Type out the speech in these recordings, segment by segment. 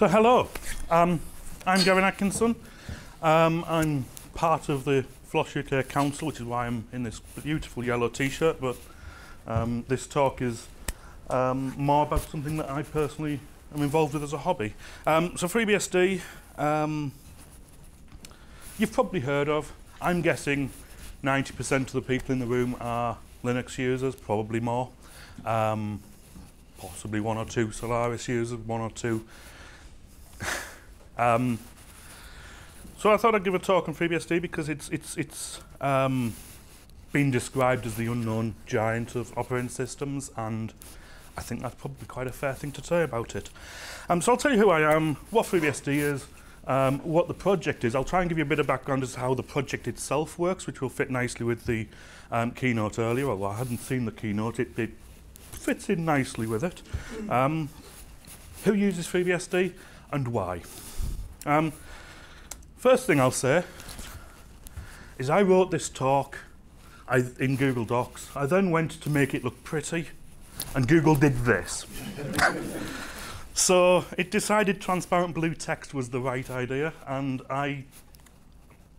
So hello, um, I'm Gavin Atkinson. Um, I'm part of the Floss UK Council, which is why I'm in this beautiful yellow t-shirt, but um, this talk is um, more about something that I personally am involved with as a hobby. Um, so FreeBSD, um, you've probably heard of. I'm guessing 90% of the people in the room are Linux users, probably more. Possibly one or two Solaris users, one or two. Um, so I thought I'd give a talk on FreeBSD because it's it's it's um, been described as the unknown giant of operating systems, and I think that's probably quite a fair thing to say about it. Um, so I'll tell you who I am, what FreeBSD is, um, what the project is. I'll try and give you a bit of background as to how the project itself works, which will fit nicely with the um, keynote earlier. Although I hadn't seen the keynote, it, it fits in nicely with it. Mm. Um, who uses FreeBSD and why? Um, first thing I'll say is I wrote this talk I, in Google Docs. I then went to make it look pretty, and Google did this. so it decided transparent blue text was the right idea, and I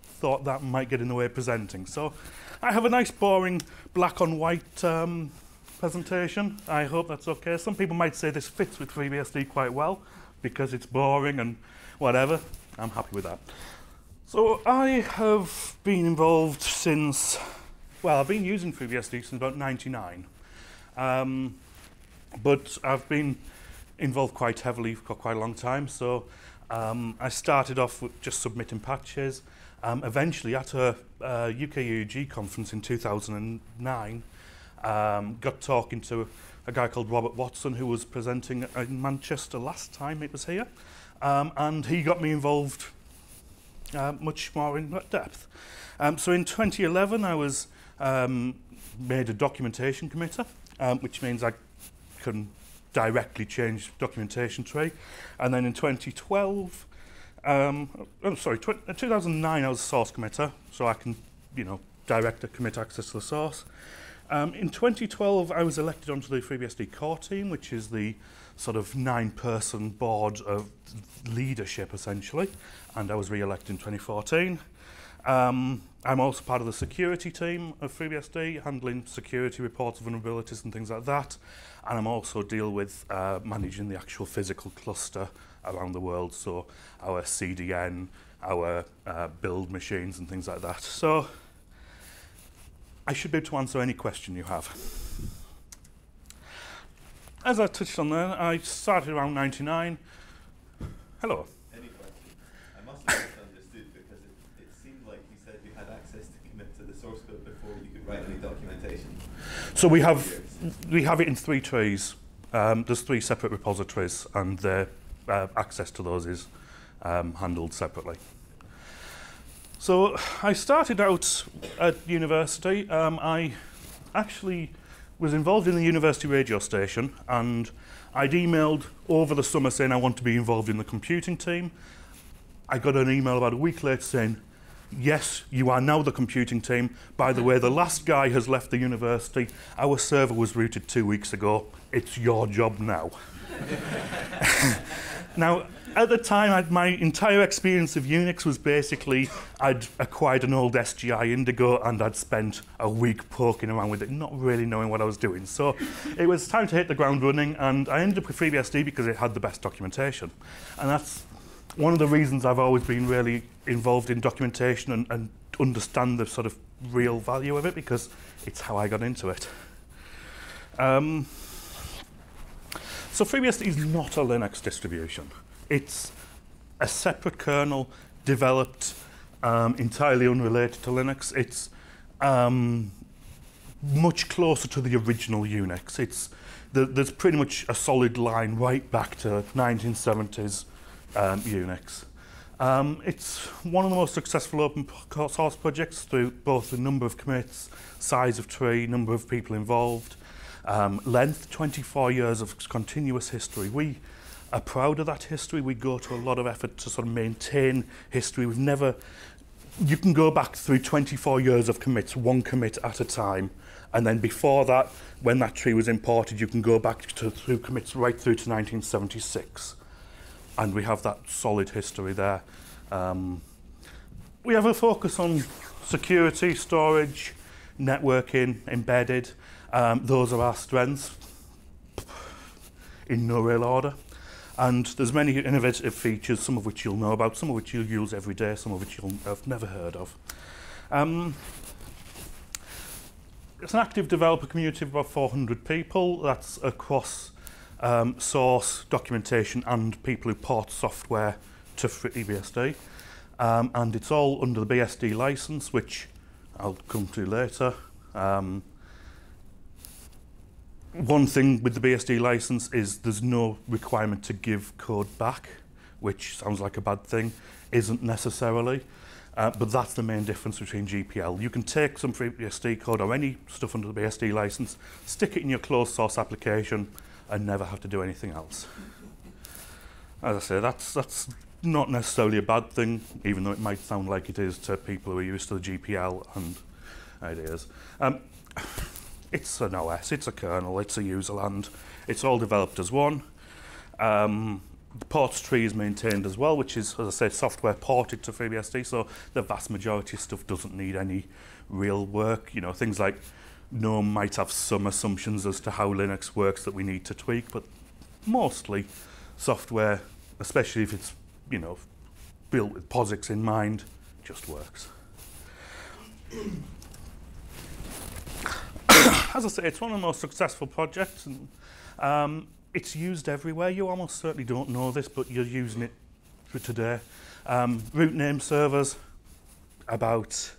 thought that might get in the way of presenting. So I have a nice, boring black on white um, presentation. I hope that's okay. Some people might say this fits with FreeBSD quite well because it's boring and whatever. I'm happy with that. So I have been involved since, well, I've been using FreeBSD since about 99. Um, but I've been involved quite heavily for quite a long time. So um, I started off with just submitting patches. Um, eventually, at a uh, UK UUG conference in 2009, um, got talking to a guy called Robert Watson who was presenting in Manchester last time it was here. um, and he got me involved uh, much more in depth. Um, so in 2011, I was um, made a documentation committer, um, which means I can directly change documentation tree. And then in 2012, um, oh, sorry, tw 2009, uh, I was a source committer, so I can, you know, direct a commit access to the source. Um, in 2012, I was elected onto the FreeBSD core team, which is the sort of nine-person board of leadership, essentially, and I was re-elected in 2014. Um, I'm also part of the security team of FreeBSD, handling security reports, vulnerabilities and things like that. And I'm also deal with uh, managing the actual physical cluster around the world, so our CDN, our uh, build machines and things like that. So I should be able to answer any question you have as I touched on there, I started around 99. Hello. Any question? I must have misunderstood because it, it seemed like you said you had access to commit to the source code before you could write any documentation. So we have, we have it in three trees. Um, there's three separate repositories and the uh, access to those is um, handled separately. So I started out at university. Um, I actually was involved in the university radio station and I'd emailed over the summer saying I want to be involved in the computing team. I got an email about a week later saying, yes, you are now the computing team. By the way, the last guy has left the university. Our server was routed two weeks ago. It's your job now. now, at the time, I'd, my entire experience of Unix was basically I'd acquired an old SGI Indigo and I'd spent a week poking around with it, not really knowing what I was doing. So it was time to hit the ground running, and I ended up with FreeBSD because it had the best documentation. And that's one of the reasons I've always been really involved in documentation and, and understand the sort of real value of it because it's how I got into it. Um, so FreeBSD is not a Linux distribution. It's a separate kernel developed um, entirely unrelated to Linux. It's um, much closer to the original Unix. It's the, there's pretty much a solid line right back to 1970s um, Unix. Um, it's one of the most successful open source projects through both the number of commits, size of tree, number of people involved, um, length, 24 years of continuous history. We are proud of that history. We go to a lot of effort to sort of maintain history. We've never, you can go back through 24 years of commits, one commit at a time. And then before that, when that tree was imported, you can go back to through commits right through to 1976. and we have that solid history there. Um, we have a focus on security, storage, networking, embedded. Um, those are our strengths in no real order. And there's many innovative features, some of which you'll know about, some of which you'll use every day, some of which you'll have never heard of. Um, it's an active developer community of about 400 people. That's across um, source, documentation, and people who port software to FreeBSD. Um, and it's all under the BSD license, which I'll come to later. Um, one thing with the BSD license is there's no requirement to give code back, which sounds like a bad thing, isn't necessarily. Uh, but that's the main difference between GPL. You can take some FreeBSD code or any stuff under the BSD license, stick it in your closed source application, and never have to do anything else. As I say, that's, that's not necessarily a bad thing, even though it might sound like it is to people who are used to the GPL and ideas. Um, It's an OS, it's a kernel, it's a userland. It's all developed as one. Um, the port tree is maintained as well, which is, as I say, software ported to FreeBSD, so the vast majority of stuff doesn't need any real work. You know, things like GNOME might have some assumptions as to how Linux works that we need to tweak, but mostly software, especially if it's, you know, built with POSIX in mind, just works. As I say, it's one of the most successful projects, and um, it's used everywhere. You almost certainly don't know this, but you're using it for today. Um, root name servers, about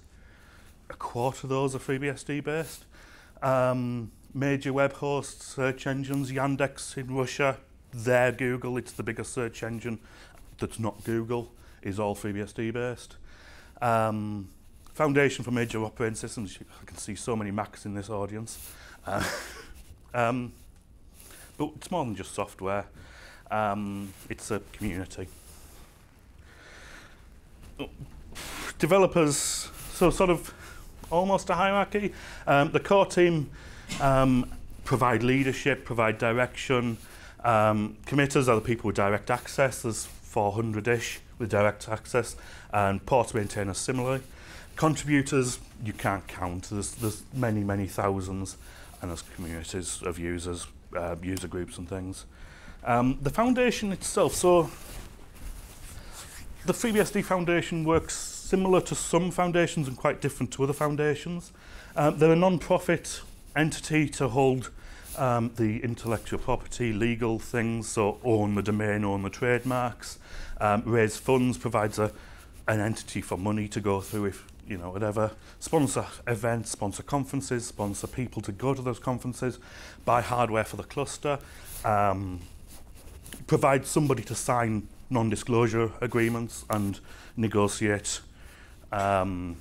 a quarter of those are FreeBSD based. Um, major web hosts, search engines, Yandex in Russia, their Google, it's the biggest search engine that's not Google, is all FreeBSD based. Um, foundation for major operating systems. I can see so many Macs in this audience. Uh, um, but it's more than just software. Um, it's a community. Developers, so sort of almost a hierarchy. Um, the core team um, provide leadership, provide direction. Um, committers are the people with direct access. There's 400-ish with direct access, and port maintainers similarly. Contributors, you can't count. There's, there's many, many thousands, and there's communities of users, uh, user groups and things. Um, the foundation itself, so the FreeBSD Foundation works similar to some foundations and quite different to other foundations. Um, they're a non-profit entity to hold um, the intellectual property, legal things, so own the domain, own the trademarks, um, raise funds, provides a, an entity for money to go through if you know, whatever, sponsor events, sponsor conferences, sponsor people to go to those conferences, buy hardware for the cluster, um, provide somebody to sign non-disclosure agreements and negotiate um,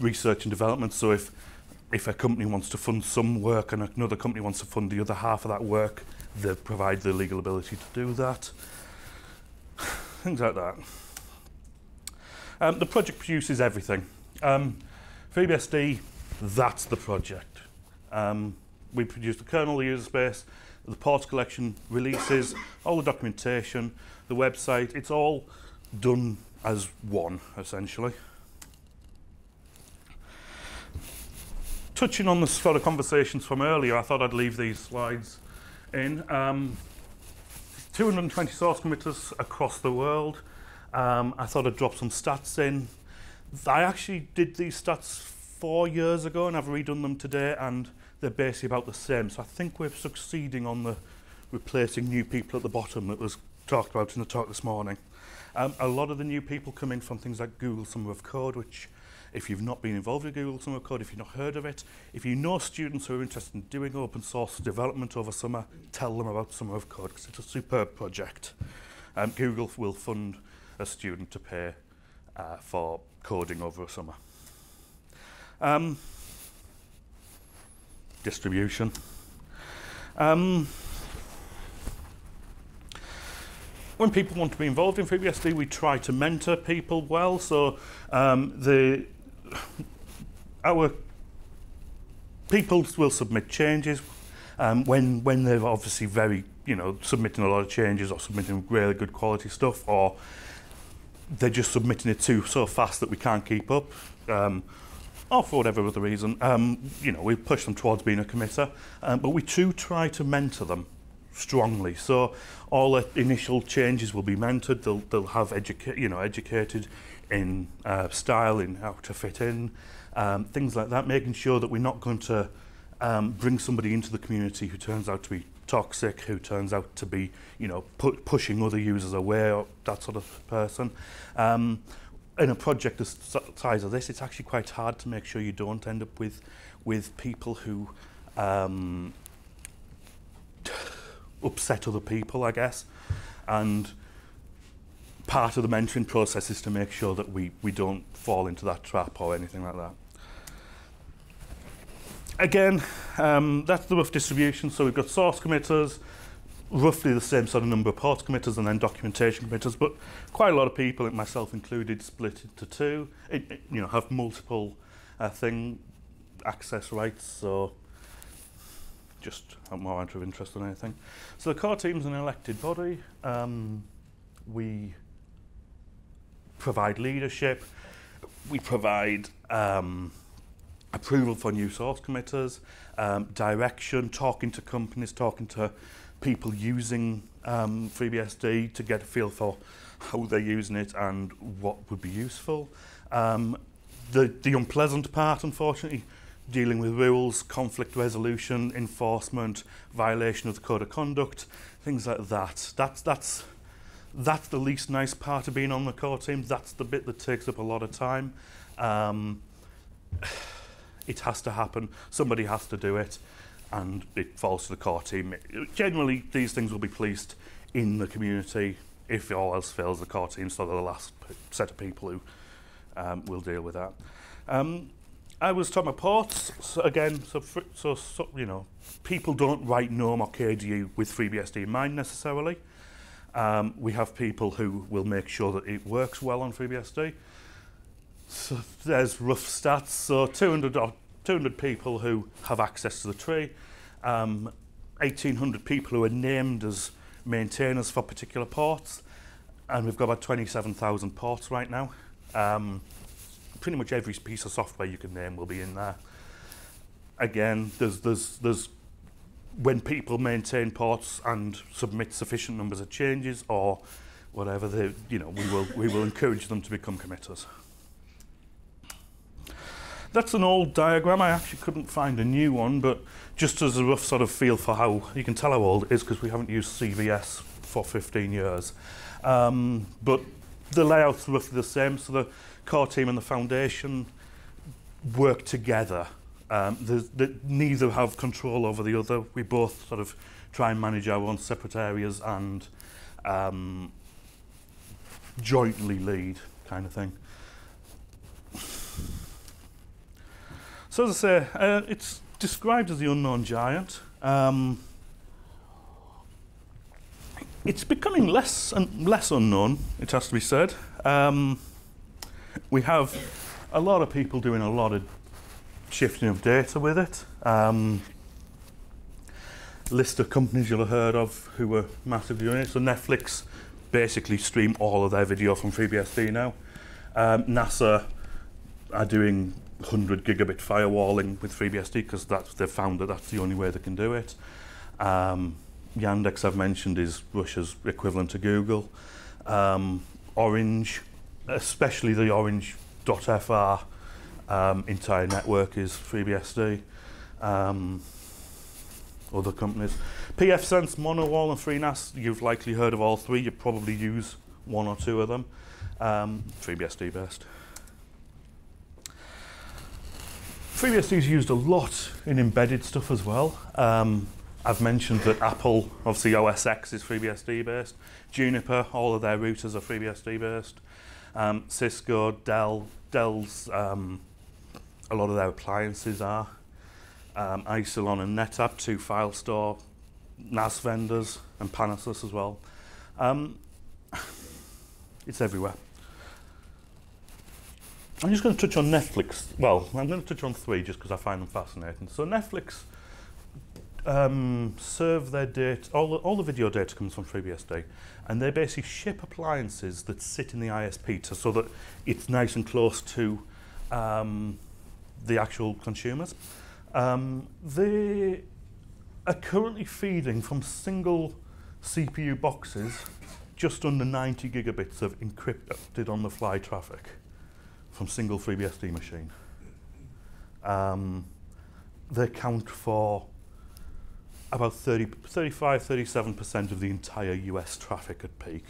research and development. So if if a company wants to fund some work and another company wants to fund the other half of that work, they provide the legal ability to do that. Things like that. Um, the project produces everything. Um, FreeBSD, that's the project. Um, we produce the kernel, the user space, the ports collection, releases, all the documentation, the website, it's all done as one, essentially. Touching on the sort of conversations from earlier, I thought I'd leave these slides in. Um, 220 source committers across the world. Um, I thought I'd drop some stats in. I actually did these stats four years ago and I've redone them today and they're basically about the same. So I think we're succeeding on the replacing new people at the bottom that was talked about in the talk this morning. Um, a lot of the new people come in from things like Google Summer of Code, which if you've not been involved with Google Summer of Code, if you've not heard of it, if you know students who are interested in doing open source development over summer, tell them about Summer of Code because it's a superb project. Um, Google will fund a student to pay uh, for coding over a summer. Um, distribution. Um, when people want to be involved in FreeBSD, we try to mentor people well. So um, the our people will submit changes um, when when they're obviously very you know, submitting a lot of changes or submitting really good quality stuff, or they're just submitting it too so fast that we can't keep up. Um, or for whatever other reason, um, you know, we push them towards being a committer, um, but we do try to mentor them strongly. So all the initial changes will be mentored. They'll, they'll have educa you know, educated in uh, style, in how to fit in, um, things like that, making sure that we're not going to um, bring somebody into the community who turns out to be toxic, who turns out to be, you know, pu pushing other users away or that sort of person. Um, in a project the size of this, it's actually quite hard to make sure you don't end up with with people who um, upset other people, I guess. And part of the mentoring process is to make sure that we, we don't fall into that trap or anything like that again, um, that's the rough distribution. So we've got source committers, roughly the same sort of number of port committers and then documentation committers, but quite a lot of people, myself included, split into two. It, it, you know, have multiple uh, thing access rights, so just more out of interest than anything. So the core team's an elected body. Um, we provide leadership. We provide um, approval for new source committers, um, direction, talking to companies, talking to people using um, FreeBSD to get a feel for how they're using it and what would be useful. Um, the, the unpleasant part, unfortunately, dealing with rules, conflict resolution, enforcement, violation of the code of conduct, things like that. That's, that's, that's the least nice part of being on the core team. That's the bit that takes up a lot of time. Um, It has to happen. Somebody has to do it. And it falls to the core team. Generally, these things will be policed in the community. If all else fails, the core team, so they're the last set of people who um, will deal with that. Um, I was Tom Ports so again. So, so, so you know, people don't write Gnome or KDE with FreeBSD in mind necessarily. Um, we have people who will make sure that it works well on FreeBSD so there's rough stats. So 200, 200 people who have access to the tree, um, 1,800 people who are named as maintainers for particular ports, and we've got about 27,000 ports right now. Um, pretty much every piece of software you can name will be in there. Again, there's, there's, there's when people maintain ports and submit sufficient numbers of changes or whatever, they, you know, we will, we will encourage them to become committers. That's an old diagram. I actually couldn't find a new one, but just as a rough sort of feel for how you can tell how old it is because we haven't used CVS for 15 years. Um, but the layout's roughly the same. So the core team and the foundation work together. Um, the neither have control over the other. We both sort of try and manage our own separate areas and um, jointly lead kind of thing. So as I say, uh, it's described as the unknown giant. Um, it's becoming less and less unknown, it has to be said. Um, we have a lot of people doing a lot of shifting of data with it. Um, list of companies you'll have heard of who were massively doing it. So Netflix basically stream all of their video from FreeBSD now. Um, NASA are doing 100 gigabit firewalling with FreeBSD because that's they've found that that's the only way they can do it. Um, Yandex I've mentioned is Russia's equivalent to Google. Um, Orange, especially the Orange.fr um, entire network is FreeBSD. Um, other companies. pfSense, MonoWall and FreeNAS, you've likely heard of all three. You probably use one or two of them. Um, FreeBSD based. FreeBSD is used a lot in embedded stuff as well. Um, I've mentioned that Apple, obviously OS X is FreeBSD based. Juniper, all of their routers are FreeBSD based. Um, Cisco, Dell, Dell's, um, a lot of their appliances are. Um, Isilon and NetApp, two file store NAS vendors, and Panasas as well. Um, it's everywhere. I'm just going to touch on Netflix. Well, I'm going to touch on three just because I find them fascinating. So Netflix um, serve their data, all the, all the video data comes from FreeBSD, and they basically ship appliances that sit in the ISP to, so that it's nice and close to um, the actual consumers. Um, they are currently feeding from single CPU boxes just under 90 gigabits of encrypted on the fly traffic from single FreeBSD machine. Um, they account for about 30, 35, 37% of the entire US traffic at peak.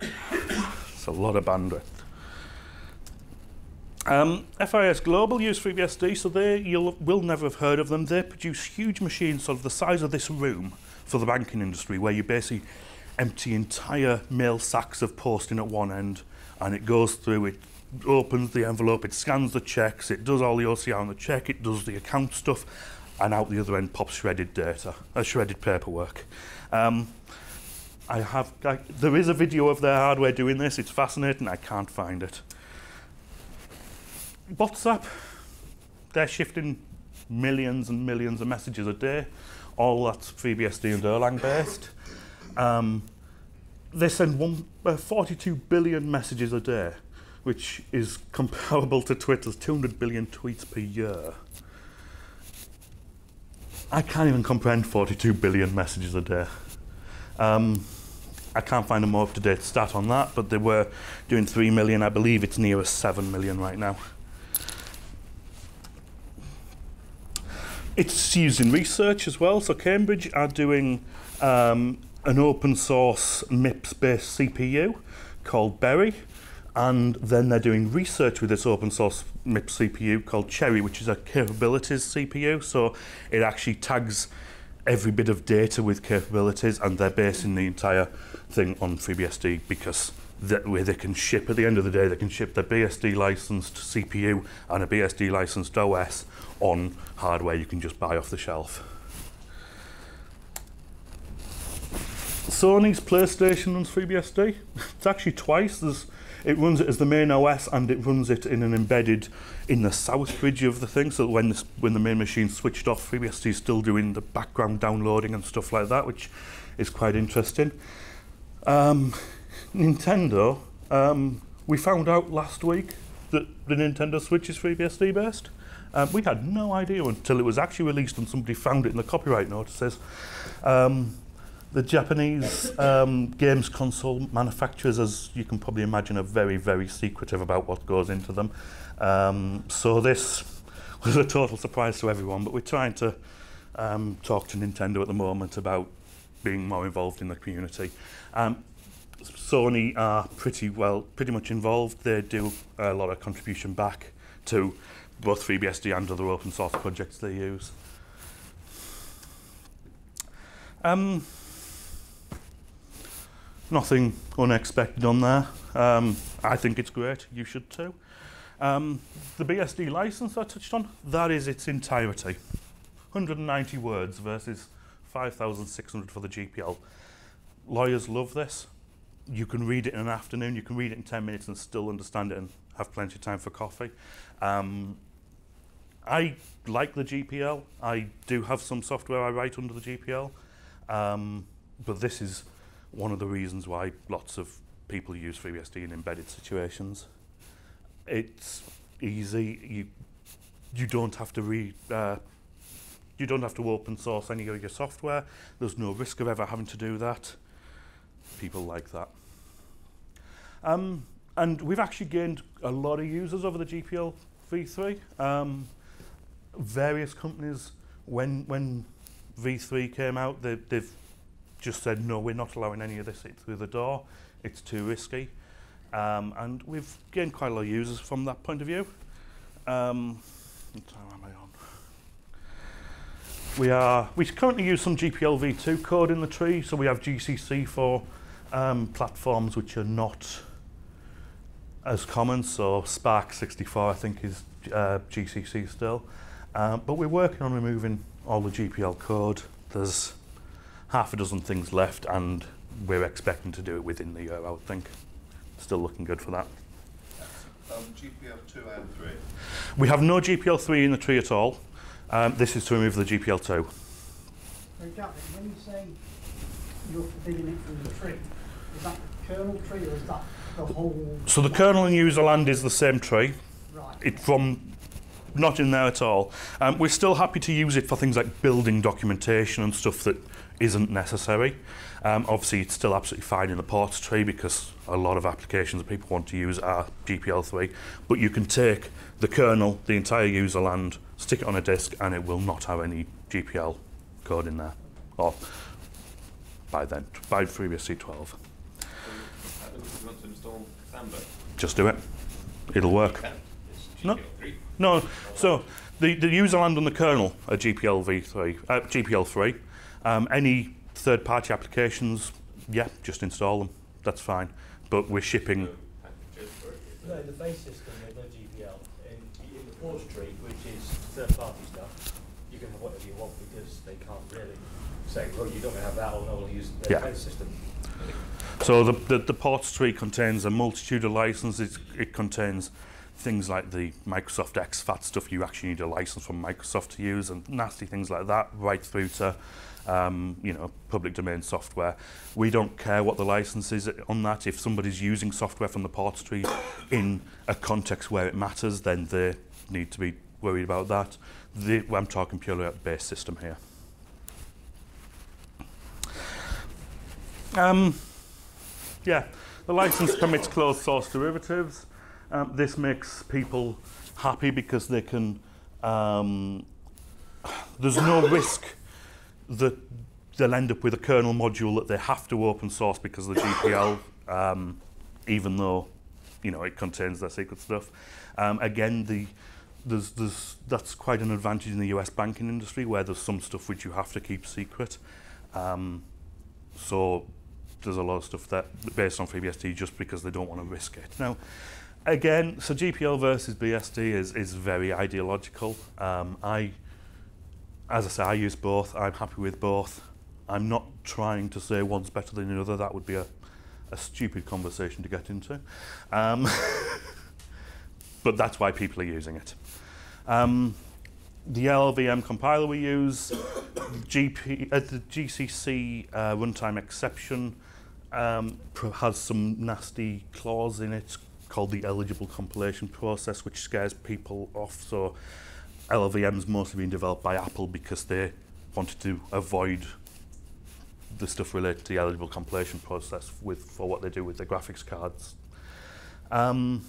it's a lot of bandwidth. Um, FIS Global use FreeBSD, so they you will never have heard of them. They produce huge machines, sort of the size of this room, for the banking industry, where you basically empty entire mail sacks of posting at one end, and it goes through, it opens the envelope, it scans the checks, it does all the OCR on the check, it does the account stuff, and out the other end pops shredded data, uh, shredded paperwork. Um, I have, I, there is a video of their hardware doing this, it's fascinating, I can't find it. WhatsApp, they're shifting millions and millions of messages a day. All that's FreeBSD and Erlang based. Um, they send one, uh, 42 billion messages a day, which is comparable to Twitter's 200 billion tweets per year. I can't even comprehend 42 billion messages a day. Um, I can't find a more up-to-date stat on that, but they were doing 3 million. I believe it's near 7 million right now. It's used in research as well. So Cambridge are doing um, an open source MIPS-based CPU called Berry, and then they're doing research with this open source MIPS CPU called Cherry, which is a capabilities CPU. So it actually tags every bit of data with capabilities, and they're basing the entire thing on FreeBSD because that way they can ship at the end of the day they can ship their BSD licensed CPU and a BSD licensed OS on hardware you can just buy off the shelf. Sony's PlayStation runs FreeBSD. It's actually twice. There's, it runs it as the main OS and it runs it in an embedded in the south bridge of the thing. So when this, when the main machine switched off, FreeBSD is still doing the background downloading and stuff like that, which is quite interesting. Um, Nintendo, um, we found out last week that the Nintendo Switch is FreeBSD based. Um, we had no idea until it was actually released and somebody found it in the copyright notice. Says, um, the Japanese um, games console manufacturers, as you can probably imagine, are very, very secretive about what goes into them. Um, so this was a total surprise to everyone, but we're trying to um, talk to Nintendo at the moment about being more involved in the community. Um, Sony are pretty well, pretty much involved. They do a lot of contribution back to both FreeBSD and other open source projects they use. Um, nothing unexpected on there. Um, I think it's great. You should too. Um, the BSD license I touched on, that is its entirety. 190 words versus 5,600 for the GPL. Lawyers love this. You can read it in an afternoon, you can read it in 10 minutes and still understand it and have plenty of time for coffee. Um, I like the GPL. I do have some software I write under the GPL. Um, but this is one of the reasons why lots of people use FreeBSD in embedded situations. It's easy. You you don't have to read. Uh, you don't have to open source any of your software. There's no risk of ever having to do that. People like that. Um, and we've actually gained a lot of users over the GPL v3. Um, various companies, when when v3 came out, they, they've just said, no, we're not allowing any of this through the door. It's too risky. Um, and we've gained quite a lot of users from that point of view. Um? We are we currently use some GPL v2 code in the tree, so we have GCC for um, platforms which are not as common. So SPARC 64, I think, is uh, GCC still. Um, but we're working on removing all the GPL code. There's half a dozen things left, and we're expecting to do it within the year, I would think. Still looking good for that. Um, GPL 2 and 3. We have no GPL 3 in the tree at all. Um, this is to remove the GPL2. So Gavin, when you say you're forbidding it from the tree, is that the kernel tree or is that the whole? So the kernel and user land is the same tree. Right. It from not in there at all. Um, we're still happy to use it for things like building documentation and stuff that isn't necessary. Um, obviously, it's still absolutely fine in the ports tree because a lot of applications that people want to use are GPL3. But you can take the kernel, the entire user land, stick it on a disk, and it will not have any GPL code in there. Or by then, by FreeBSD 12. So, uh, if you want to install Samba, Just do it. It'll work. you can. It's No. GPL3. No, so the, the user land and the kernel are GPL v3, uh, GPL3. Um, any third-party applications, yeah, just install them. That's fine. But we're shipping. So, packages for it. No, the base system, there's no GPL. In, in the port tree, which is third-party stuff, you can have whatever you want because they can't really say, well, you don't have that or no, we'll use the Yeah. base system. So the, the, the ports tree contains a multitude of licenses. It contains things like the Microsoft XFAT stuff you actually need a license from Microsoft to use and nasty things like that right through to um, you know, public domain software. We don't care what the license is on that. If somebody's using software from the portatory in a context where it matters, then they need to be worried about that. The, I'm talking purely about the base system here. Um, yeah, the license permits closed source derivatives. Um, this makes people happy because they can. Um, there's no risk that they'll end up with a kernel module that they have to open source because of the GPL, um, even though you know it contains their secret stuff. Um, again, the there's, there's, that's quite an advantage in the US banking industry where there's some stuff which you have to keep secret. Um, so there's a lot of stuff that based on FreeBSD just because they don't want to risk it. Now, again, so GPL versus BSD is, is very ideological. Um, I, as I say, I use both. I'm happy with both. I'm not trying to say one's better than the other. That would be a, a stupid conversation to get into. Um, but that's why people are using it. Um, the LLVM compiler we use, GP, uh, the GCC uh, runtime exception um, has some nasty clause in it called the eligible compilation process, which scares people off. So LLVM's mostly been developed by Apple because they wanted to avoid the stuff related to the eligible compilation process with for what they do with their graphics cards. Um,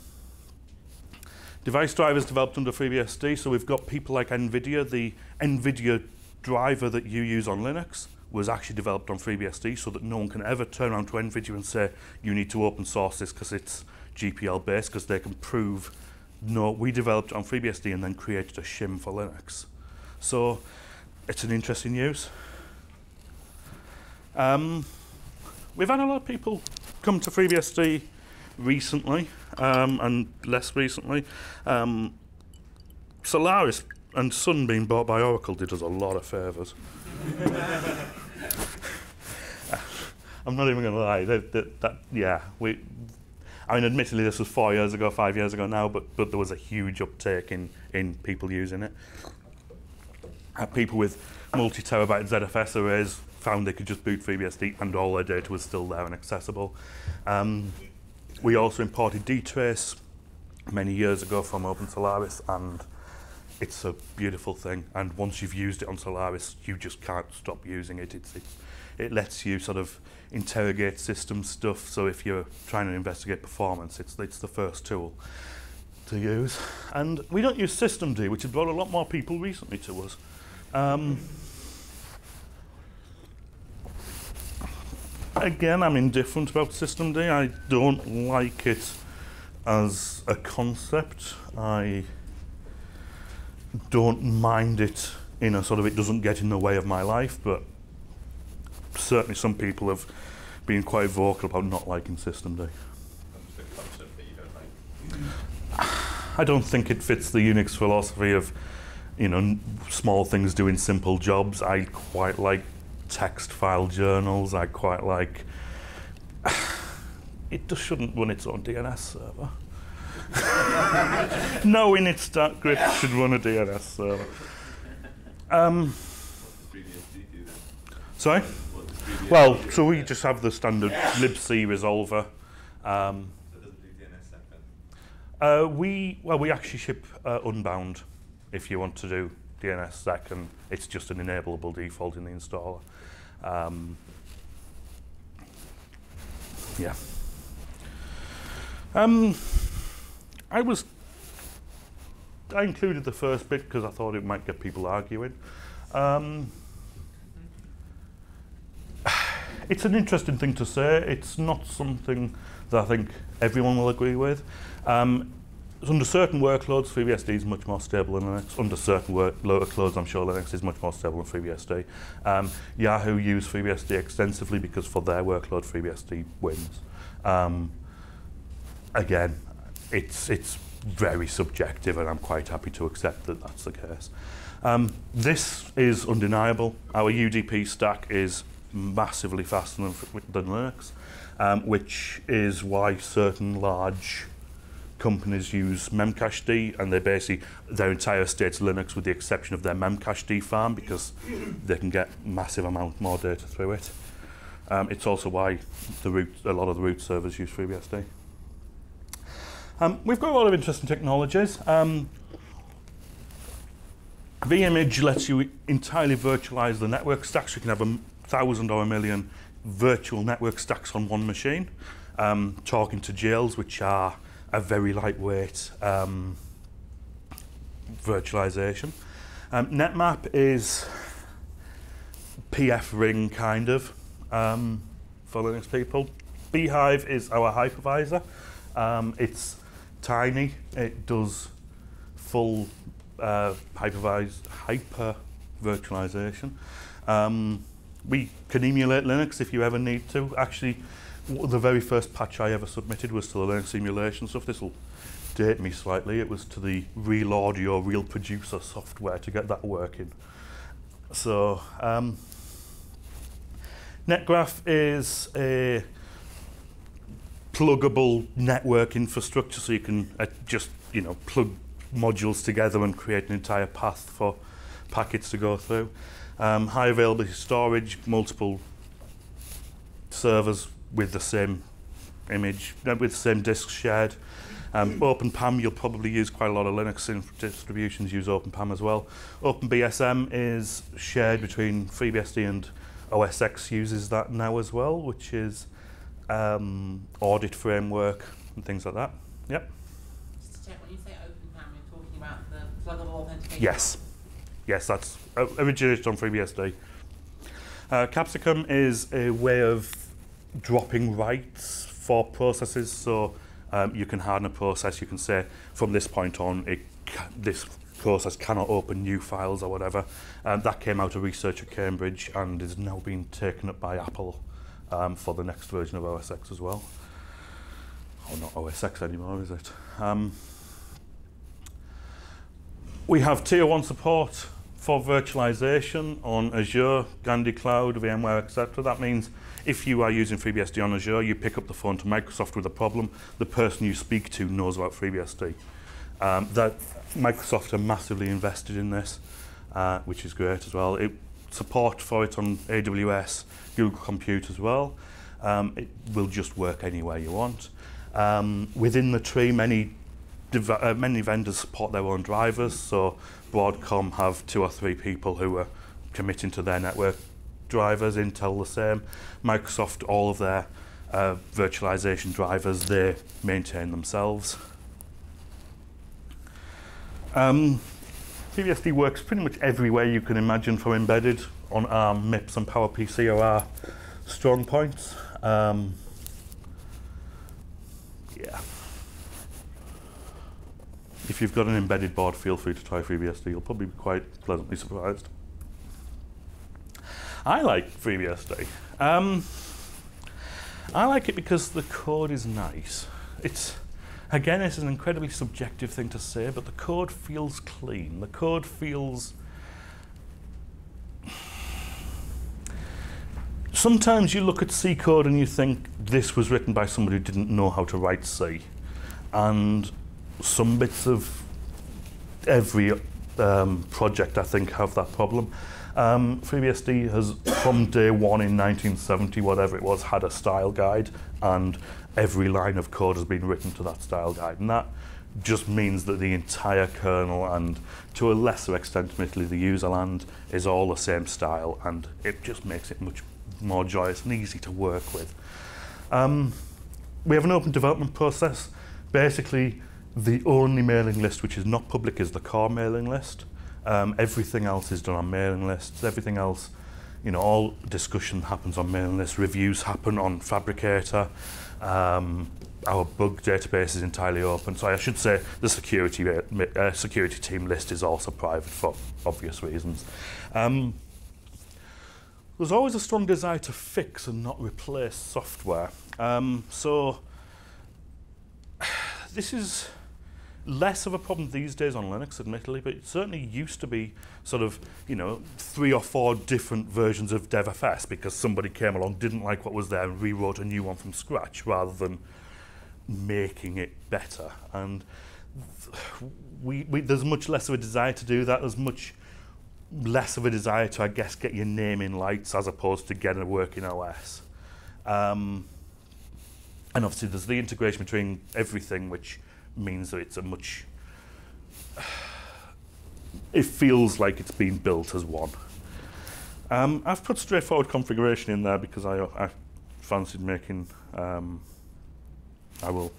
device drivers developed under FreeBSD, so we've got people like NVIDIA. The NVIDIA driver that you use on Linux was actually developed on FreeBSD so that no one can ever turn around to NVIDIA and say, you need to open source this because it's GPL based, because they can prove, no, we developed on FreeBSD and then created a shim for Linux. So it's an interesting use. Um, we've had a lot of people come to FreeBSD recently um, and less recently. Um, Solaris and Sun being bought by Oracle did us a lot of favours. I'm not even going to lie. That, yeah, we. I mean, admittedly, this was four years ago, five years ago now, but but there was a huge uptake in in people using it. Uh, people with multi-terabyte ZFS arrays found they could just boot FreeBSD and all their data was still there and accessible. Um, we also imported dtrace many years ago from Open Solaris, and it's a beautiful thing. And once you've used it on Solaris, you just can't stop using it. It's, it's, it lets you sort of interrogate system stuff. So if you're trying to investigate performance, it's, it's the first tool to use. And we don't use systemd, which has brought a lot more people recently to us. Um, again, I'm indifferent about systemd. I don't like it as a concept. I don't mind it in a sort of it doesn't get in the way of my life, but certainly some people have been quite vocal about not liking systemd. What's the concept that you don't like? I don't think it fits the Unix philosophy of, you know, small things doing simple jobs. I quite like text file journals. I quite like. It just shouldn't run its own DNS server. no Knowing its script should run a DNS server. Um, What does FreeBSD do then? sorry? Well, so we just have the standard libc resolver. Um, uh, we well we actually ship uh, unbound if you want to do DNSSEC and it's just an enableable default in the installer. Um, yeah. Um, I was I included the first bit because I thought it might get people arguing. Um, it's an interesting thing to say. It's not something that I think everyone will agree with. Um, under certain workloads, FreeBSD is much more stable than Linux. Under certain workloads, I'm sure Linux is much more stable than FreeBSD. Um, Yahoo use FreeBSD extensively because for their workload, FreeBSD wins. Um, again, it's, it's very subjective and I'm quite happy to accept that that's the case. Um, this is undeniable. Our UDP stack is massively faster than, than Linux, um, which is why certain large companies use memcached and they basically their entire state's Linux with the exception of their memcached farm because they can get massive amount more data through it. Um, it's also why the root, a lot of the root servers use FreeBSD. Um, we've got a lot of interesting technologies. Um, vimage lets you entirely virtualize the network stack, so you can have a thousand or a million virtual network stacks on one machine. Um, talking to jails, which are a very lightweight um, virtualization. Um, NetMap is PF ring kind of um, for Linux people. bhyve is our hypervisor. Um, it's tiny. It does full uh, hypervised hyper virtualization. Um, we can emulate Linux if you ever need to. Actually, the very first patch I ever submitted was to the Linux emulation stuff. This will date me slightly. It was to the Real Audio, Real Producer software to get that working. So, um, NetGraph is a pluggable network infrastructure so you can uh, just, you know, plug modules together and create an entire path for packets to go through. Um, high availability storage, multiple servers with the same image, uh, with the same disk shared. Um, hmm. OpenPAM, you'll probably use quite a lot of Linux distributions use OpenPAM as well. OpenBSM is shared between FreeBSD and OSX uses that now as well, which is um, audit framework and things like that. Yep. Just to check, when you say OpenPAM, you're talking about the pluggable authentication? Yes. Yes, that's uh, originated on FreeBSD. Uh, Capsicum is a way of dropping rights for processes. So um, you can harden a process. You can say from this point on, it this process cannot open new files or whatever. Um, that came out of research at Cambridge and is now being taken up by Apple um, for the next version of OS X as well. Oh, not OS X anymore, is it? Um, we have tier one support for virtualization on Azure, Gandhi Cloud, VMware, etc. That means if you are using FreeBSD on Azure, you pick up the phone to Microsoft with a problem, the person you speak to knows about FreeBSD. Um, that Microsoft are massively invested in this, uh, which is great as well. It, support for it on AWS, Google Compute as well. Um, it will just work anywhere you want. Um, within the tree, many uh, many vendors support their own drivers. So Broadcom have two or three people who are committing to their network drivers. Intel the same. Microsoft, all of their uh, virtualization drivers, they maintain themselves. Um, works pretty much everywhere you can imagine for embedded on ARM, MIPS, and PowerPC are our strong points. Um, yeah. If you've got an embedded board, feel free to try FreeBSD. You'll probably be quite pleasantly surprised. I like FreeBSD. Um, I like it because the code is nice. It's again, it's an incredibly subjective thing to say, but the code feels clean. The code feels. Sometimes you look at C code and you think this was written by somebody who didn't know how to write C, and some bits of every um, project, I think, have that problem. Um, FreeBSD has, from day one in 1970, whatever it was, had a style guide, and every line of code has been written to that style guide. And that just means that the entire kernel and to a lesser extent admittedly the user land is all the same style and it just makes it much more joyous and easy to work with. Um, we have an open development process. Basically, the only mailing list which is not public is the core mailing list. Um, everything else is done on mailing lists. Everything else, you know, all discussion happens on mailing lists. Reviews happen on Phabricator. Um, our bug database is entirely open. So I should say the security uh, security team list is also private for obvious reasons. Um, there's always a strong desire to fix and not replace software. Um, so this is less of a problem these days on Linux, admittedly, but it certainly used to be sort of, you know, three or four different versions of DevFS because somebody came along, didn't like what was there, and rewrote a new one from scratch rather than making it better. And we, we, there's much less of a desire to do that. There's much less of a desire to, I guess, get your name in lights as opposed to getting a working OS. Um, and obviously, there's the integration between everything, which means that it's a much. It feels like it's been built as one. Um, I've put straightforward configuration in there because I, I fancied making. Um, I will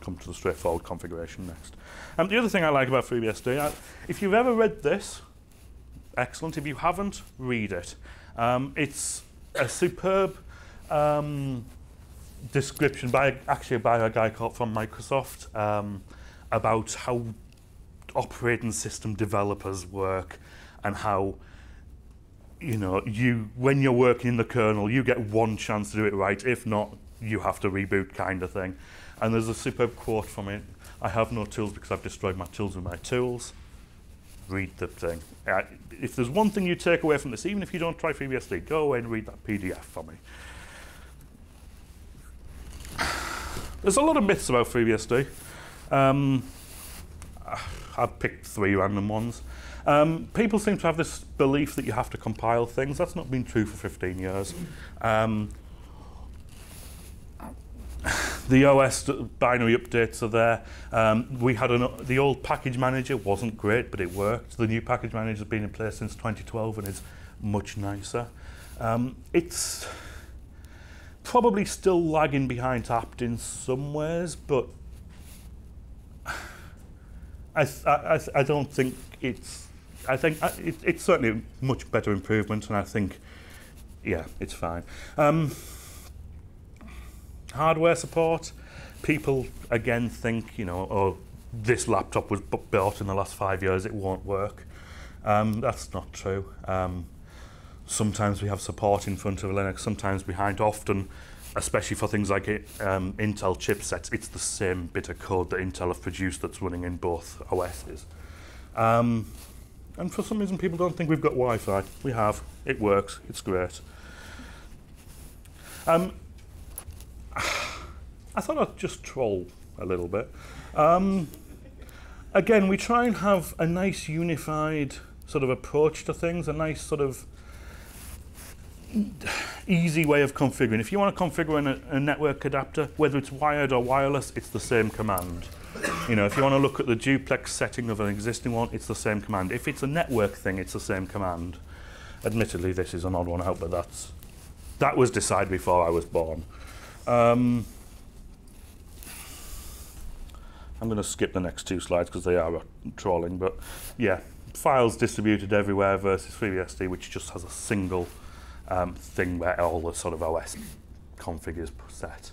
come to the straightforward configuration next. And the other thing I like about FreeBSD, I, if you've ever read this, excellent. If you haven't, read it. Um, it's a superb um, description by actually by a guy called from Microsoft um, about how operating system developers work and how you know you when you're working in the kernel you get one chance to do it right. If not you have to reboot kind of thing. And there's a superb quote from it. I have no tools because I've destroyed my tools with my tools. Read the thing. Uh, if there's one thing you take away from this even if you don't try FreeBSD go away and read that PDF for me There's a lot of myths about FreeBSD. Um, I've picked three random ones. Um, people seem to have this belief that you have to compile things. That's not been true for 15 years. Um, the OS binary updates are there. Um, we had an, the old package manager wasn't great, but it worked. The new package manager has been in place since 2012 and is much nicer. Um, it's probably still lagging behind apt in some ways, but I, I, I don't think it's. I think it, it's certainly much better improvement, and I think, yeah, it's fine. Um, hardware support. People again think, you know, oh, this laptop was built in the last five years, it won't work. Um, that's not true. Um, sometimes we have support in front of Linux, sometimes behind. Often, especially for things like um, Intel chipsets, it's the same bit of code that Intel have produced that's running in both OSs. Um, and for some reason, people don't think we've got Wi-Fi. We have. It works. It's great. Um, I thought I'd just troll a little bit. Um, again, we try and have a nice unified sort of approach to things, a nice sort of easy way of configuring. If you want to configure a, a network adapter, whether it's wired or wireless, it's the same command. You know, if you want to look at the duplex setting of an existing one, it's the same command. If it's a network thing, it's the same command. Admittedly, this is an odd one out, but that's that was decided before I was born. Um, I'm going to skip the next two slides because they are trolling, but yeah, files distributed everywhere versus FreeBSD, which just has a single um, thing where all the sort of OS config is set.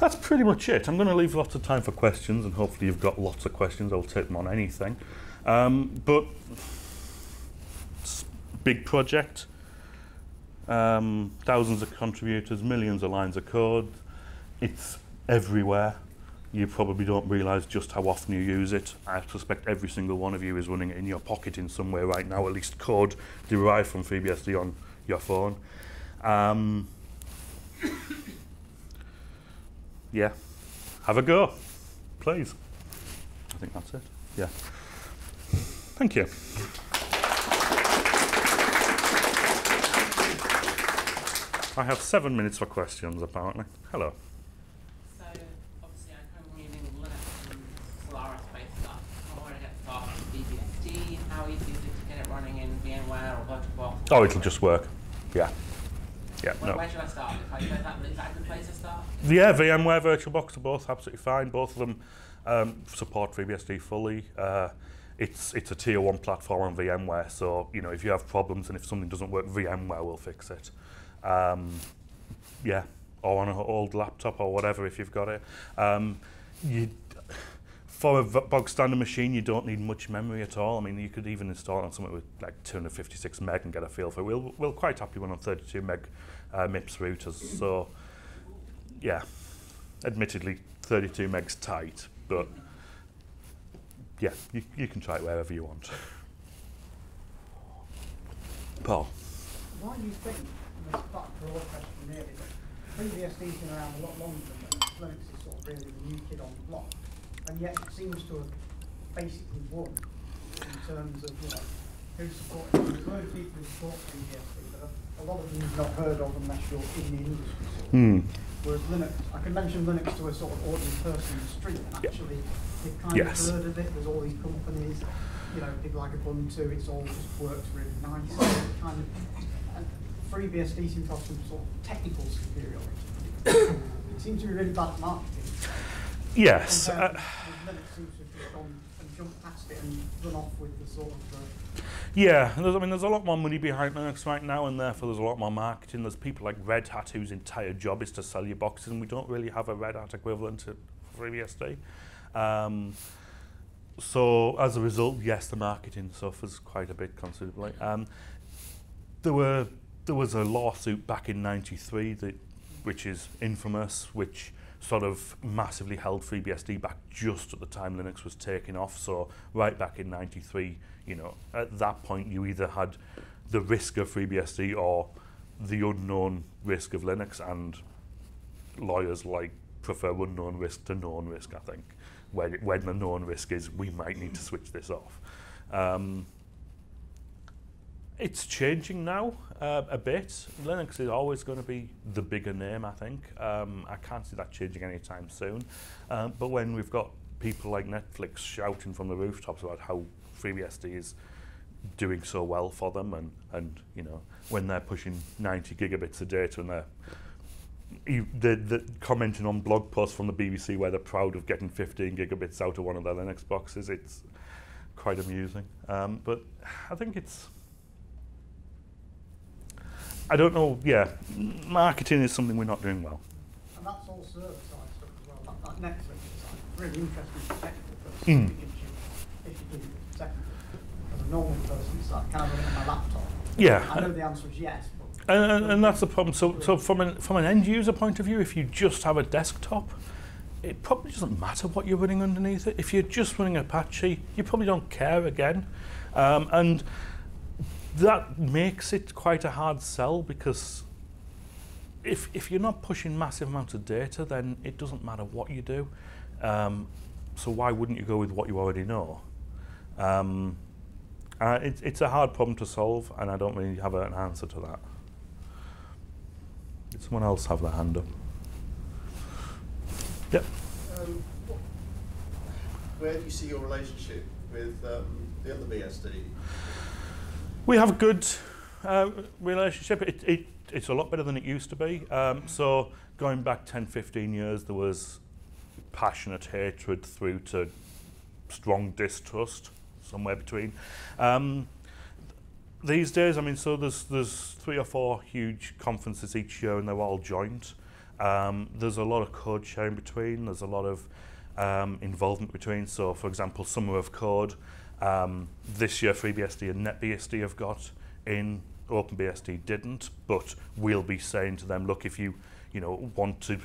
That's pretty much it. I'm going to leave lots of time for questions, and hopefully you've got lots of questions. I'll take them on anything. Um, but big project, um, thousands of contributors, millions of lines of code. It's everywhere. You probably don't realise just how often you use it. I suspect every single one of you is running it in your pocket in some way right now, at least code derived from FreeBSD on your phone. Um, yeah, have a go, please. I think that's it. Yeah. Thank you. I have seven minutes for questions, apparently. Hello. Oh, it'll just work. Yeah. Yeah, where, no. Where should I start? If I, if that, is that a good place to start? Yeah, VMware VirtualBox are both absolutely fine. Both of them um, support FreeBSD fully. Uh, it's it's a tier one platform on VMware, so you know if you have problems and if something doesn't work, VMware will fix it. Um, yeah, or on an old laptop or whatever if you've got it. Um, you for a bog standard machine, you don't need much memory at all. I mean, you could even install it on something with like 256 meg and get a feel for it. We'll, we'll quite happy one on 32 meg uh, MIPS routers. So, yeah, admittedly, 32 meg's tight, but yeah, you, you can try it wherever you want. Paul. Why do you think, quite a broad question but FreeBSD's been around a lot longer than. Linux is sort of really the new kid on the block, and yet it seems to have basically won in terms of, you know, who's supporting. There's a lot of people who support FreeBSD, but a, a lot of them you've not heard of unless you're in the industry. Sort of. Hmm. Whereas Linux, I can mention Linux to a sort of ordinary person in the street, and actually they've kind Yes. of heard of it. There's all these companies, you know, people like Ubuntu. It's all just works really nice. Kind of, and FreeBSD seems to have some sort of technical superiority. it seems to be really bad at marketing. Yes. Uh, to- with Linux seems to have just gone and jumped past it and run off with the sort of. Yeah, there's, I mean, there's a lot more money behind Linux right now, and therefore there's a lot more marketing. There's people like Red Hat whose entire job is to sell you boxes, and we don't really have a Red Hat equivalent to FreeBSD. Um, so as a result, yes, the marketing suffers quite a bit considerably. Um, there were there was a lawsuit back in '93 that, which is infamous, which sort of massively held FreeBSD back just at the time Linux was taking off. So right back in 93, you know, at that point you either had the risk of FreeBSD or the unknown risk of Linux and lawyers like prefer unknown risk to known risk, I think. When, when the known risk is we might need to switch this off. Um, it's changing now uh, a bit. Linux is always going to be the bigger name, I think. Um, I can't see that changing anytime soon. Um, but when we've got people like Netflix shouting from the rooftops about how FreeBSD is doing so well for them, and, and you know when they're pushing 90 gigabits of data and they're uh, you, the, the commenting on blog posts from the BBC where they're proud of getting 15 gigabits out of one of their Linux boxes, it's quite amusing. Um, but I think it's I don't know. Yeah, marketing is something we're not doing well. and that's all server side stuff as well. That, that Netflix side, really interesting technical person. Mm. If you, if you do technical. As a normal person, it's like, can I run it on my laptop? Yeah, I know the answer is yes, but and, and, and that's the problem. So, so from an from an end user point of view, if you just have a desktop, it probably doesn't matter what you're running underneath it. If you're just running Apache, you probably don't care again, um, and that makes it quite a hard sell because if if you're not pushing massive amounts of data, then it doesn't matter what you do. Um, so why wouldn't you go with what you already know? Um, uh, it, it's a hard problem to solve, and I don't really have an answer to that. Did someone else have their hand up? Yep. Um, wh- where do you see your relationship with um, the other BSD? We have a good uh, relationship. It, it, it's a lot better than it used to be. Um, so going back 10, 15 years, there was passionate hatred through to strong distrust, somewhere between. Um, these days, I mean, so there's there's three or four huge conferences each year, and they're all joint. Um, there's a lot of code sharing between. There's a lot of um, involvement between. So, for example, Summer of Code. Um, this year FreeBSD and NetBSD have got in, OpenBSD didn't, but we'll be saying to them, look, if you you know, want to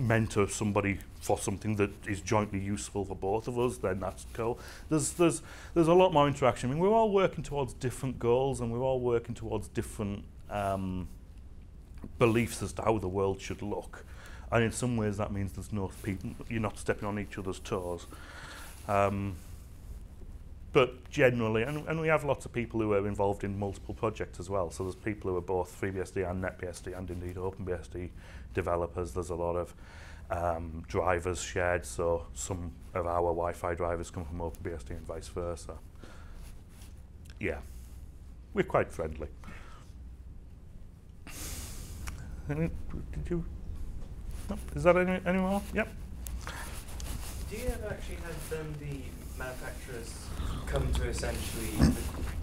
mentor somebody for something that is jointly useful for both of us, then that's cool. There's, there's, there's a lot more interaction. I mean, we're all working towards different goals and we're all working towards different um, beliefs as to how the world should look. And in some ways that means there's no people, you're not stepping on each other's toes. Um, but generally, and, and we have lots of people who are involved in multiple projects as well. So there's people who are both FreeBSD and NetBSD and indeed OpenBSD developers. There's a lot of um, drivers shared, so some of our Wi-Fi drivers come from OpenBSD and vice versa. Yeah, we're quite friendly. Any, did you? No, is that any, any more? Yep. Do you ever actually have um, the manufacturers come to essentially,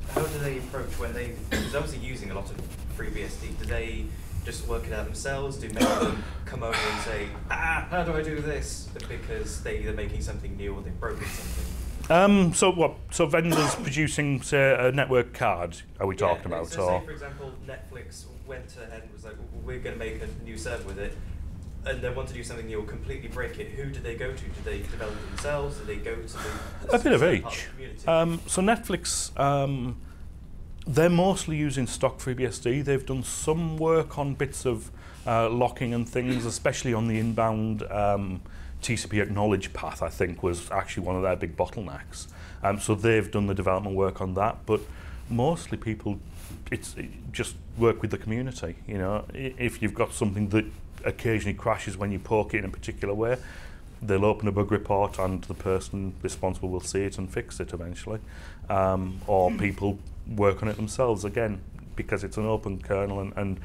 how do they approach when they, because obviously using a lot of FreeBSD, do they just work it out themselves? Do many of them come over and say, ah, how do I do this? Because they either making something new or they've broken something? Um, so what? So vendors producing, say, a network card? Are we Yeah, talking about? So or say, for example, Netflix went ahead and was like, "Well, we're going to make a new server with it, and they want to do something new or completely break it. Who do they go to? Do they develop themselves? Do they go to the a bit of each. the? Um, so Netflix, um, they're mostly using stock FreeBSD. They've done some work on bits of uh, locking and things, especially on the inbound um, TCP acknowledge path. I think was actually one of their big bottlenecks. Um, so they've done the development work on that, but mostly people, it's it just work with the community. You know, if you've got something that occasionally crashes when you poke it in a particular way. They'll open a bug report and the person responsible will see it and fix it eventually. Um, or hmm. people work on it themselves again because it's an open kernel and, and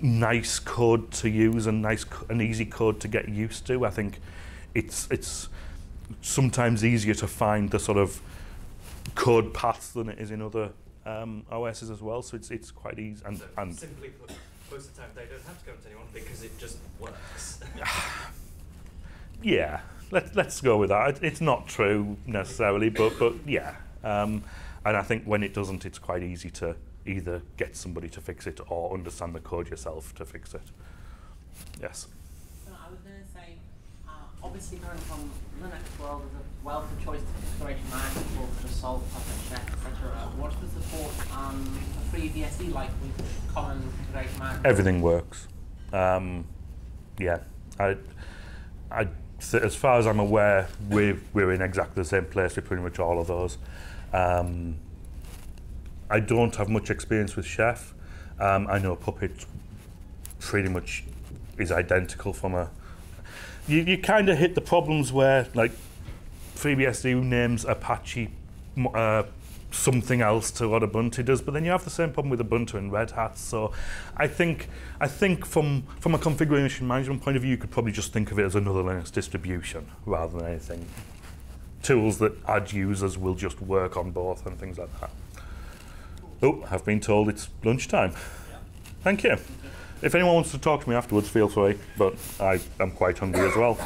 nice code to use and nice an easy code to get used to. I think it's it's sometimes easier to find the sort of code paths than it is in other um, OSs as well. So it's it's quite easy and, so and simply put most of the time they don't have to go to anyone because it just works. Yeah, let, let's go with that. It, it's not true necessarily, but, but yeah. Um, and I think when it doesn't, it's quite easy to either get somebody to fix it or understand the code yourself to fix it. Yes. So I was going to say, uh, obviously going from Linux world with a wealth of choice to configuration management tools to solve Puppet, Chef, etc. What's the support um, for FreeBSD like with common configuration management? Everything works. Um, yeah. I, I, as far as I'm aware, we're, we're in exactly the same place with pretty much all of those. Um, I don't have much experience with Chef. Um, I know Puppet pretty much is identical from a. You, you kind of hit the problems where, like, FreeBSD names Apache uh, something else to what Ubuntu does, but then you have the same problem with Ubuntu and Red Hat. So, I think I think from from a configuration management point of view, you could probably just think of it as another Linux distribution rather than anything. Tools that add users will just work on both and things like that. Oh, I've been told it's lunchtime. Thank you. If anyone wants to talk to me afterwards, feel free, but I am quite hungry as well.